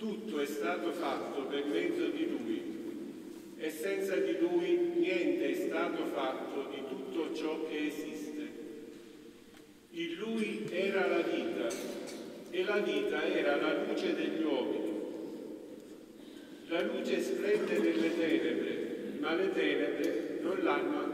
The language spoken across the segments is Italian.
Tutto è stato fatto per mezzo di Lui e senza di Lui niente è stato fatto di tutto ciò che esiste. In Lui era la vita e la vita era la luce degli uomini. La luce splende nelle tenebre, ma le tenebre non l'hanno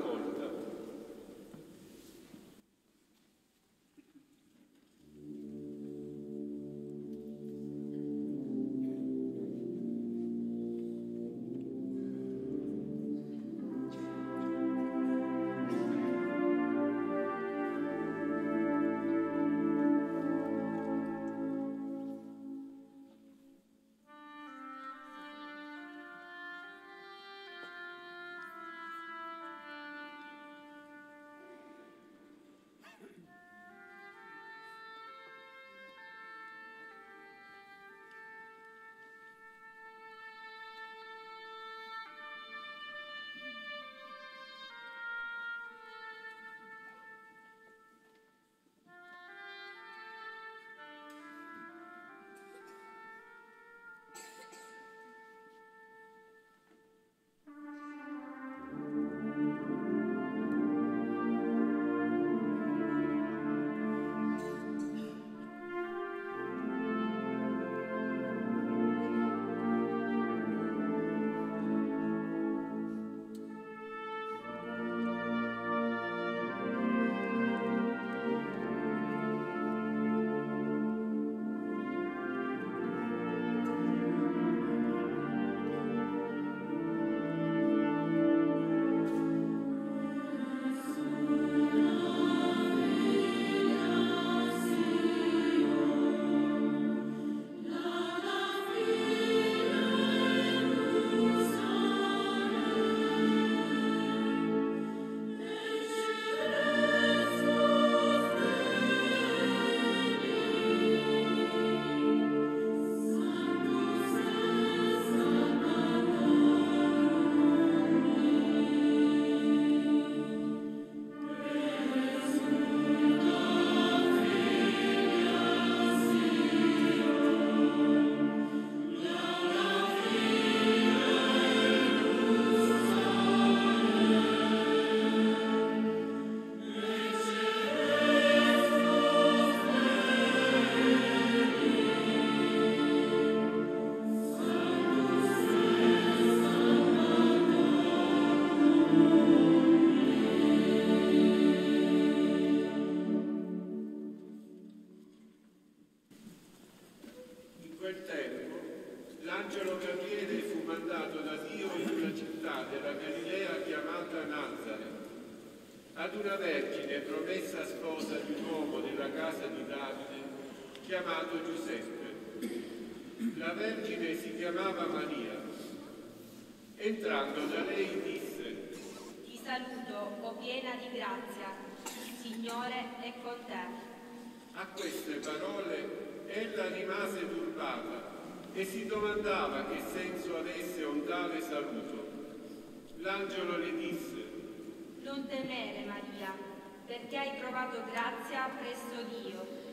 saluto, o piena di grazia, il Signore è con te. A queste parole ella rimase turbata e si domandava che senso avesse un tale saluto. L'angelo le disse, Non temere Maria, perché hai trovato grazia presso Dio.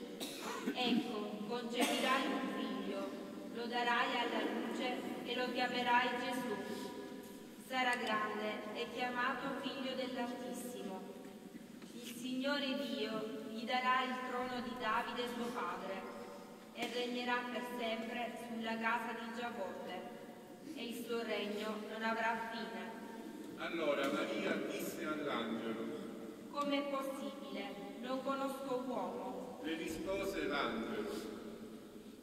Ecco, concepirai un figlio, lo darai alla luce e lo chiamerai Gesù sarà grande e chiamato figlio dell'Altissimo. Il Signore Dio gli darà il trono di Davide suo padre e regnerà per sempre sulla casa di Giacobbe e il suo regno non avrà fine. Allora Maria disse all'angelo, Com'è possibile? Non conosco uomo. Le rispose l'angelo.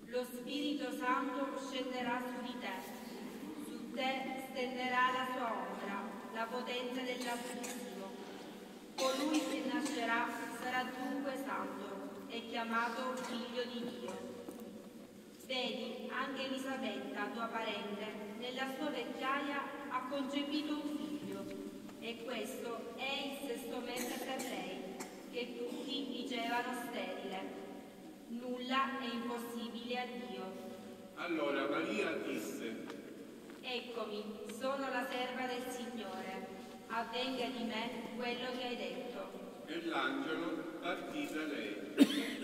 Lo Spirito Santo scenderà su di te, su te estenderà la sua ombra, la potenza dell'Altissimo. Colui che nascerà sarà dunque santo e chiamato figlio di Dio. Vedi, anche Elisabetta, tua parente, nella sua vecchiaia ha concepito un figlio e questo è il sesto mese per lei, che tutti dicevano sterile. Nulla è impossibile a Dio. Allora Maria disse, Eccomi, sono la serva del Signore, avvenga di me quello che hai detto. E l'angelo partì da lei.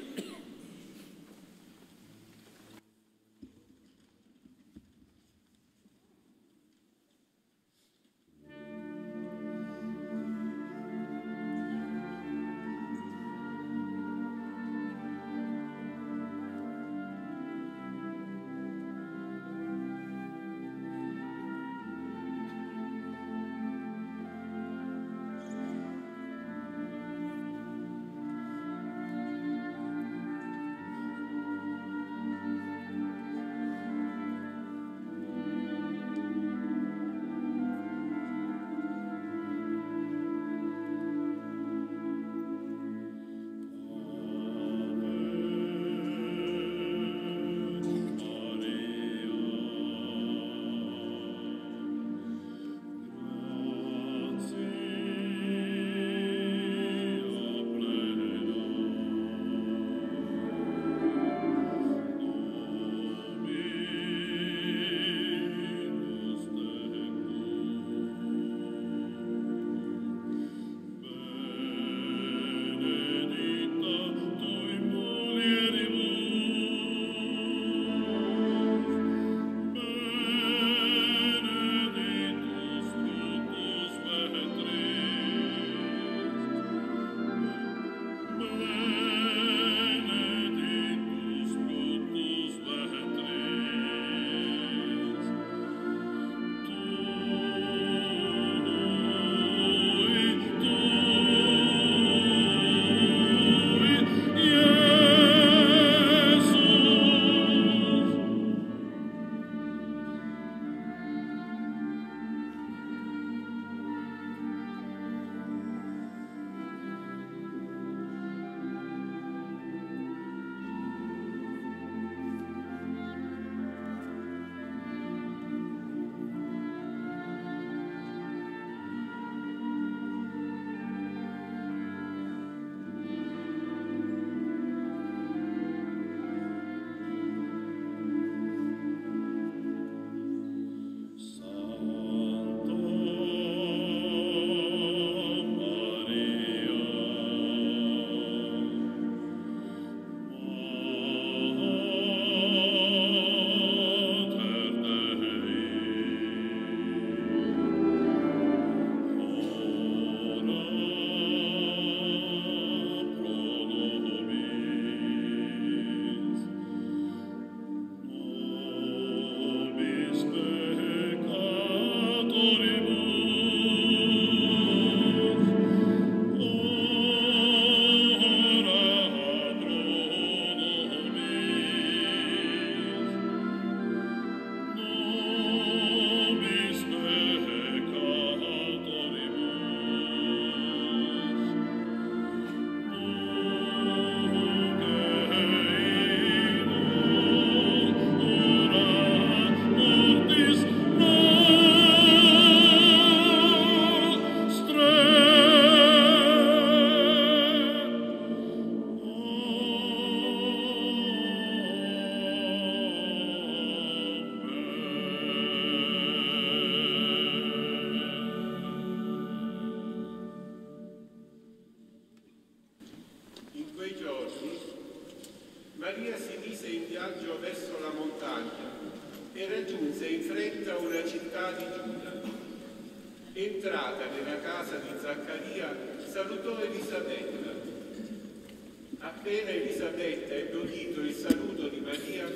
Elisabetta ebbe udito il saluto di Maria,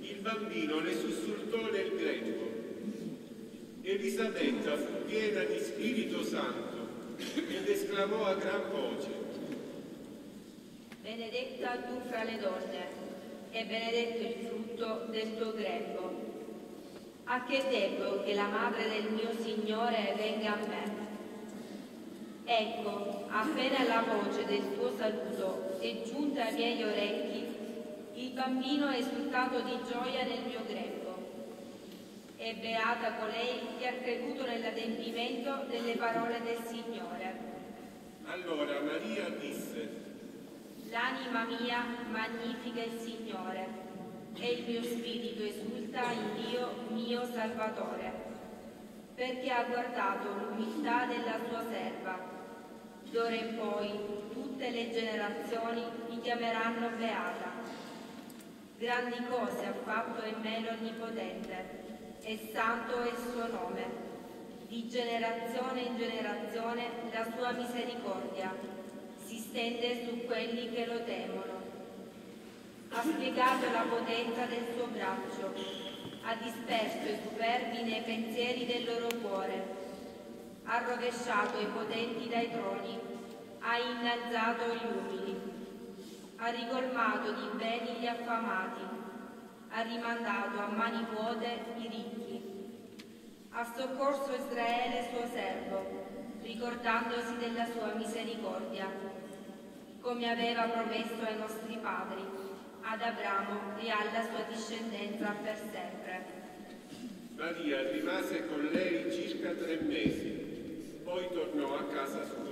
il bambino le sussultò nel grembo. Elisabetta fu piena di Spirito Santo ed esclamò a gran voce. Benedetta tu fra le donne e benedetto il frutto del tuo grembo. A che debbo che la madre del mio Signore venga a me? Ecco, appena la voce del tuo saluto è giunta ai miei orecchi, il bambino è esultato di gioia nel mio grembo. E beata colei che ha creduto nell'adempimento delle parole del Signore. Allora Maria disse, L'anima mia magnifica il Signore e il mio spirito esulta in Dio mio Salvatore, perché ha guardato l'umiltà della sua serva. D'ora in poi tutte le generazioni mi chiameranno beata. Grandi cose ha fatto in me l'Onnipotente e santo è il suo nome. Di generazione in generazione la sua misericordia si stende su quelli che lo temono. Ha spiegato la potenza del suo braccio, ha disperso i superbi nei pensieri del loro cuore, ha rovesciato i potenti dai troni, ha innalzato gli umili, ha ricolmato di beni gli affamati, ha rimandato a mani vuote i ricchi, ha soccorso Israele suo servo, ricordandosi della sua misericordia, come aveva promesso ai nostri padri, ad Abramo e alla sua discendenza per sempre. Maria rimase con lei circa tre mesi, poi tornò a casa sua.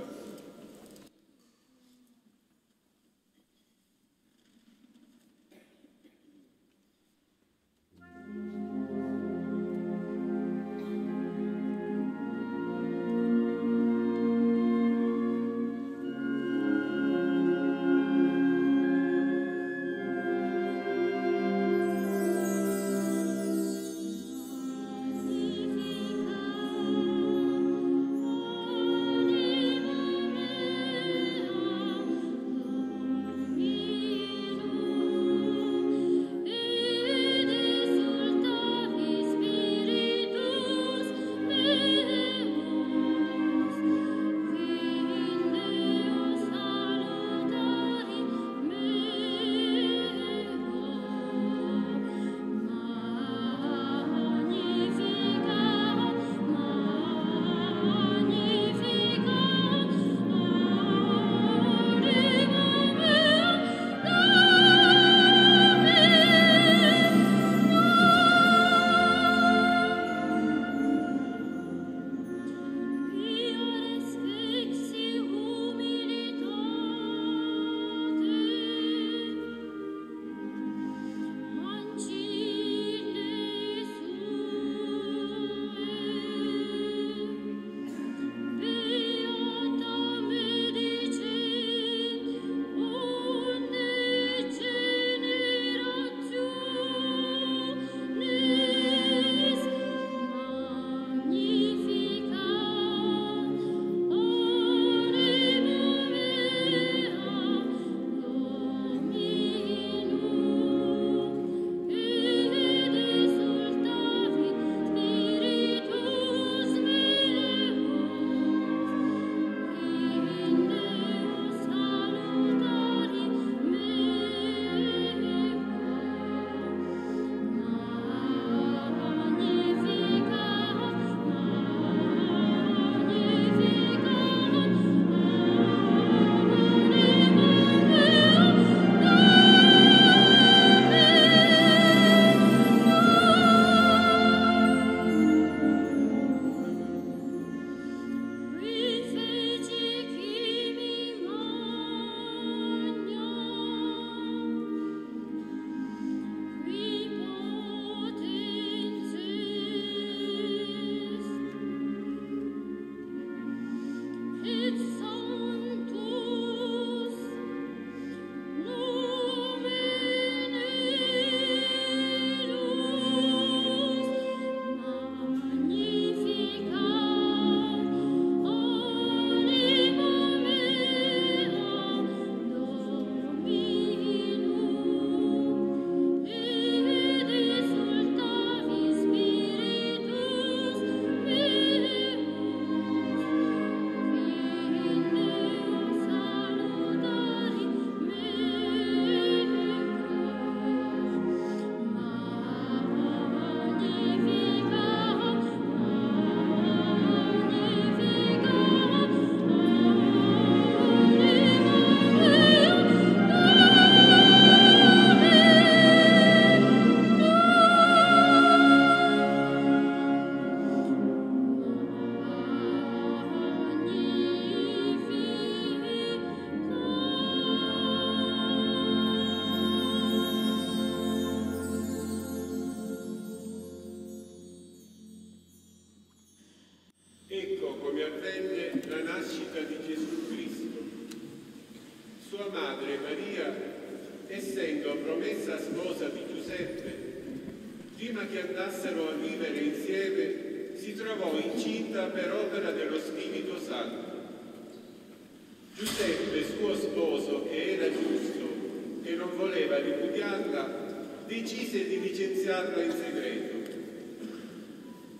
Licenziarla in segreto.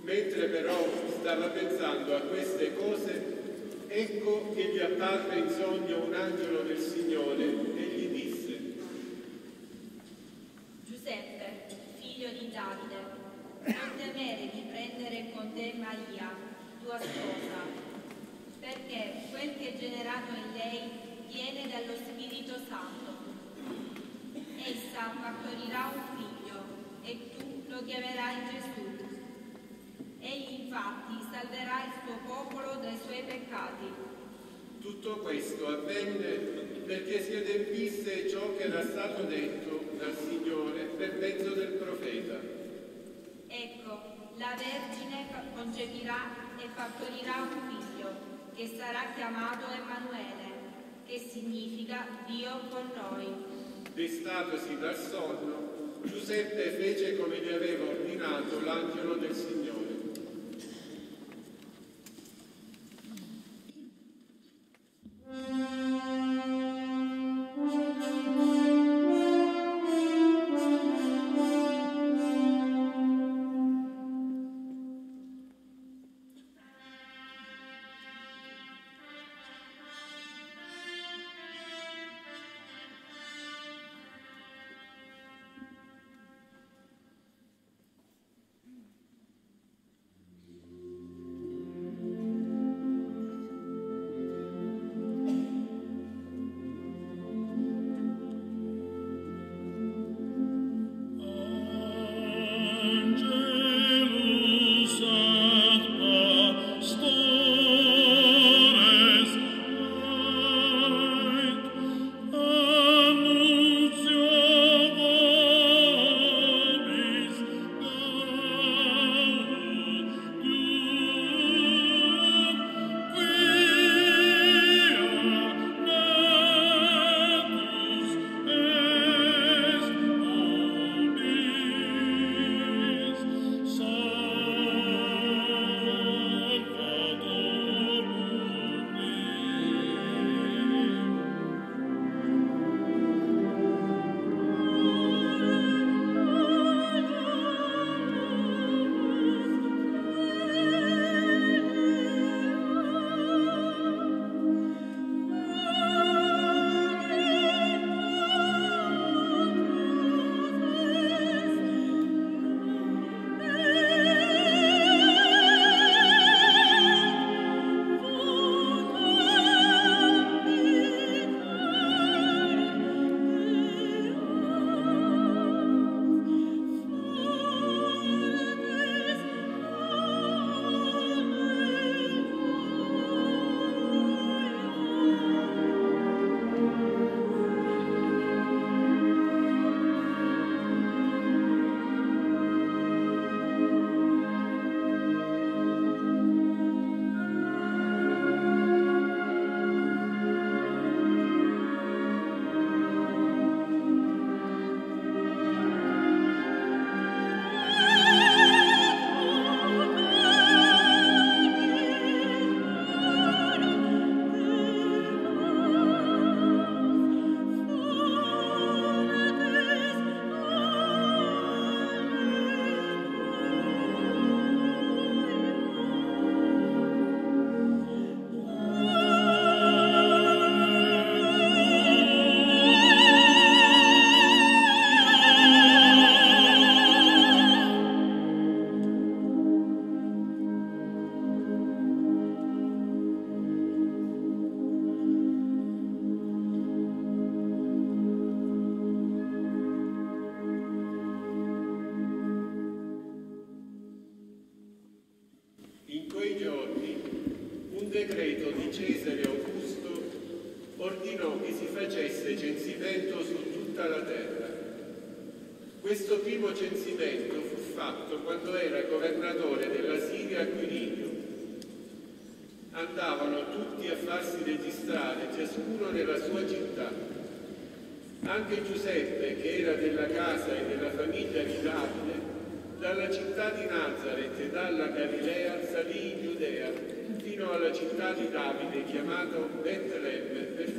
Mentre però stava pensando a queste cose, ecco che gli apparve in sogno un angelo del Signore e gli disse Giuseppe, figlio di Davide, non temere di prendere con te Maria, tua sposa, perché quel che è generato in lei viene dallo Spirito Santo. Essa partorirà un figlio e tu lo chiamerai Gesù Egli infatti salverà il suo popolo dai suoi peccati. Tutto questo avvenne perché si adempisse ciò che era stato detto dal Signore per mezzo del profeta. Ecco, la Vergine concepirà e partorirà un figlio, che sarà chiamato Emanuele, che significa Dio con noi. Destatosi dal sonno, Giuseppe fece come gli aveva ordinato l'angelo del Signore.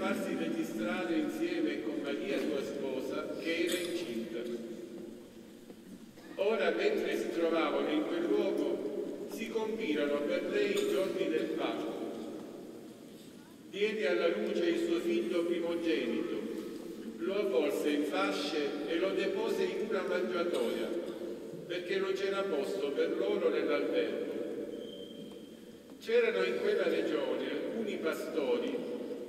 Farsi registrare insieme con Maria sua sposa, che era incinta. Ora, mentre si trovavano in quel luogo, si compirono per lei i giorni del parto. Diede alla luce il suo figlio primogenito, lo avvolse in fasce e lo depose in una mangiatoia, perché non c'era posto per loro nell'albergo. C'erano in quella regione alcuni pastori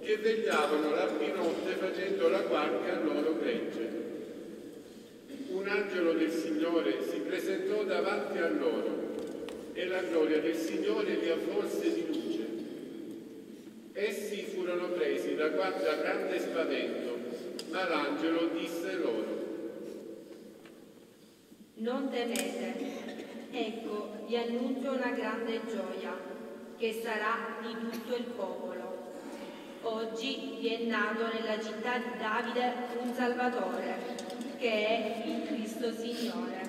che vegliavano la notte facendo la guardia al loro gregge. Un angelo del Signore si presentò davanti a loro e la gloria del Signore li avvolse di luce. Essi furono presi da, grande spavento, ma l'angelo disse loro. Non temete, ecco vi annuncio una grande gioia che sarà di tutto il popolo. Oggi vi è nato nella città di Davide un Salvatore, che è il Cristo Signore.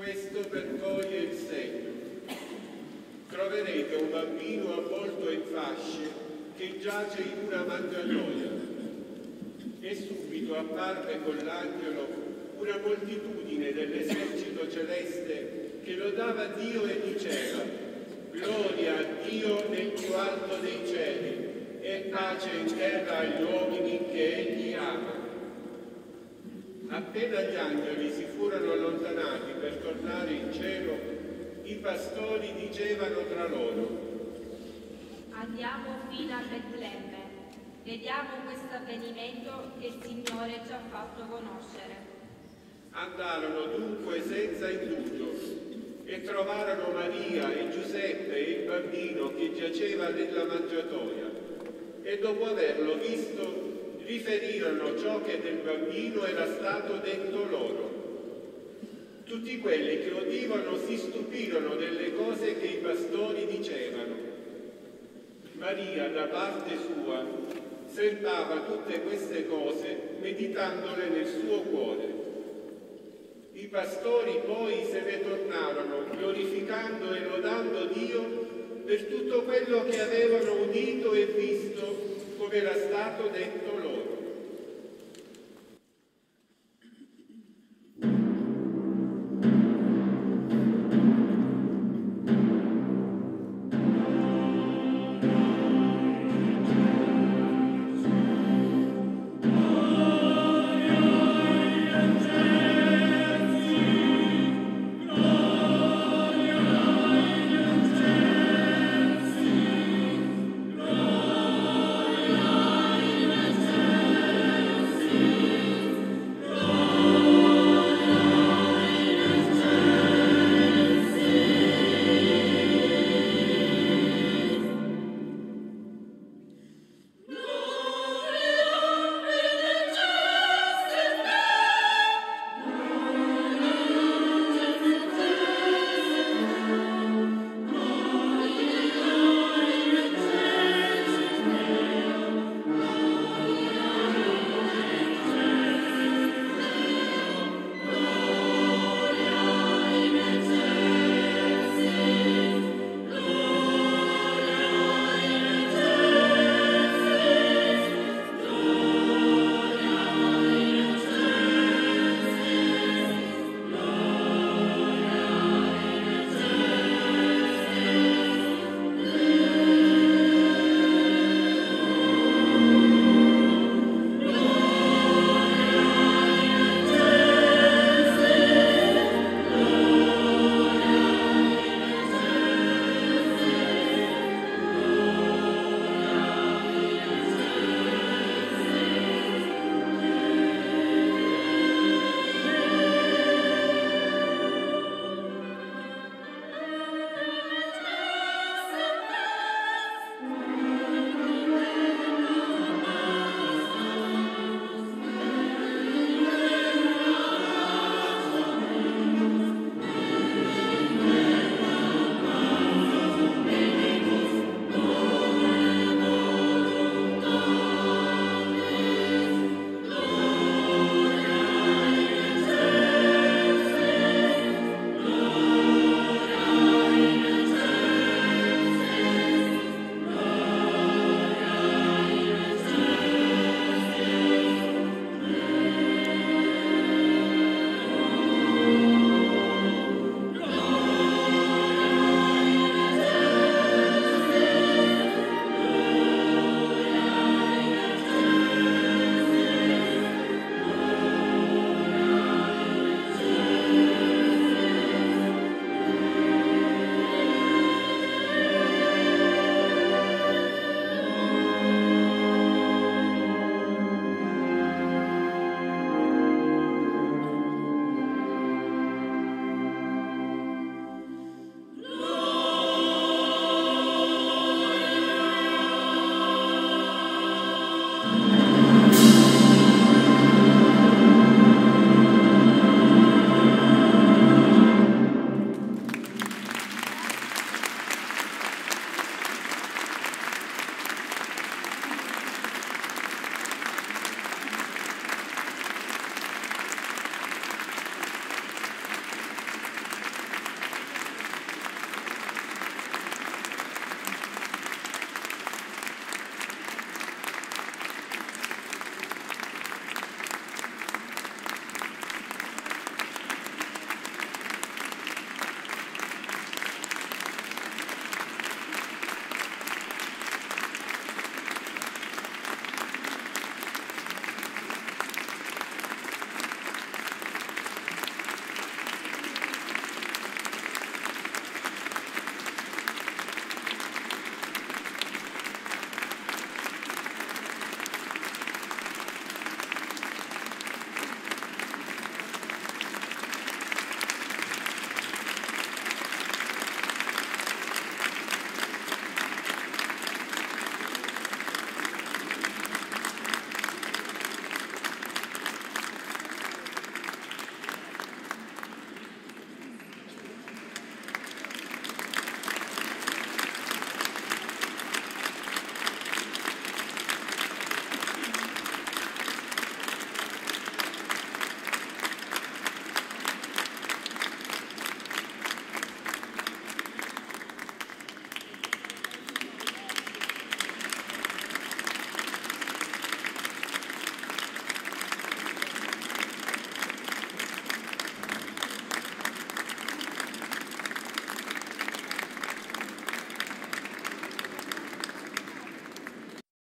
Questo per è il segno. Troverete un bambino avvolto in fasce che giace in una mangiatoia. E subito apparve con l'angelo una moltitudine dell'esercito celeste che lodava Dio e diceva, Gloria a Dio nel più alto dei cieli e pace in terra agli uomini che Egli ama. Appena gli angeli si furono allontanati per tornare in cielo, i pastori dicevano tra loro, Andiamo fino a Betlemme, vediamo questo avvenimento che il Signore ci ha fatto conoscere. Andarono dunque senza indugio e trovarono Maria e Giuseppe e il bambino che giaceva nella mangiatoia e dopo averlo visto riferirono ciò che del bambino era stato detto loro. Tutti quelli che udivano si stupirono delle cose che i pastori dicevano. Maria, da parte sua, serbava tutte queste cose meditandole nel suo cuore. I pastori poi se ne tornarono glorificando e lodando Dio per tutto quello che avevano udito e visto come era stato detto loro.